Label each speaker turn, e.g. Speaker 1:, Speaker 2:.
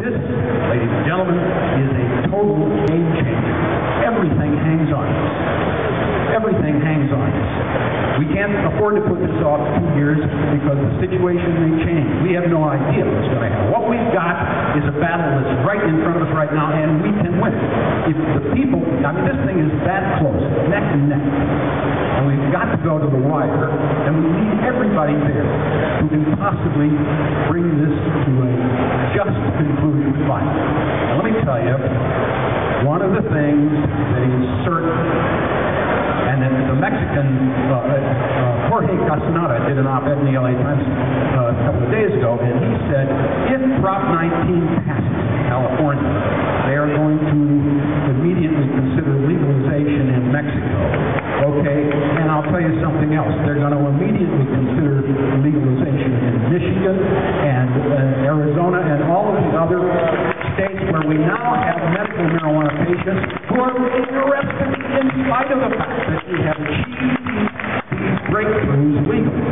Speaker 1: This, ladies and gentlemen, is a total game changer. Everything hangs on this. Everything hangs on this. We can't afford to put this off two years because the situation may change. We have no idea what's going to happen. What we've got is a battle that's right in front of us right now, and we can win. If the people, I mean, this thing is that close, neck and neck. And we've got to go to the wire, and we need everybody there who can possibly bring this to a just conclusion finally. And let me tell you, one of the things that is certain and then the Mexican, uh, uh, Jorge Castaneda did an op-ed in the LA Times uh, a couple of days ago, and he said, if Prop 19 passes in California, they are going to immediately consider legalization in Mexico. Okay, and I'll tell you something else. They're going to immediately consider and uh, Arizona and all of the other states where we now have medical marijuana patients who are interested in spite of the fact that we have achieved these breakthroughs legally.